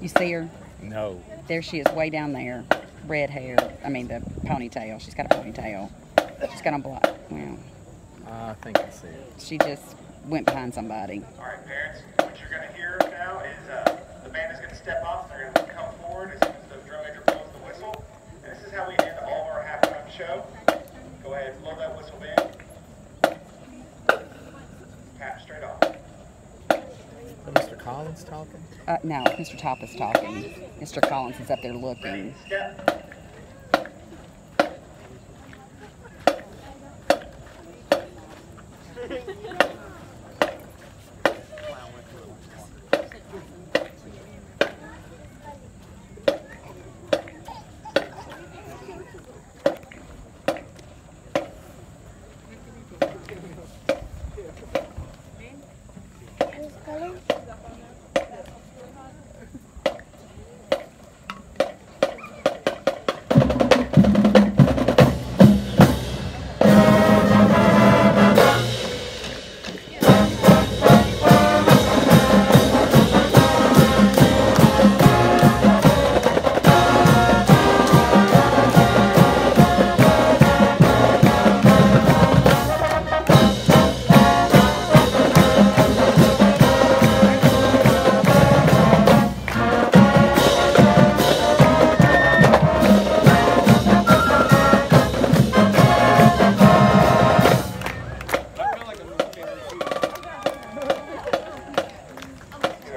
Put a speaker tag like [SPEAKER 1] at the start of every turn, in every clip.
[SPEAKER 1] You see her?
[SPEAKER 2] No.
[SPEAKER 1] There she is, way down there. Red hair. I mean, the ponytail. She's got a ponytail. She's got on black. Well,
[SPEAKER 2] I think I see it.
[SPEAKER 1] she just went behind somebody.
[SPEAKER 3] All right, parents, what you're going to hear now is uh, the band is going to step off. They're going to come
[SPEAKER 2] Collins talking?
[SPEAKER 1] Uh, no, Mr. Top is talking. Mr. Collins is up there
[SPEAKER 3] Ready,
[SPEAKER 1] looking.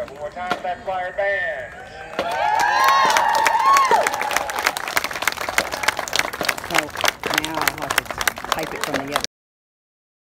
[SPEAKER 3] step. One more time, that flyer band.
[SPEAKER 1] So now I'll have to tape it from the other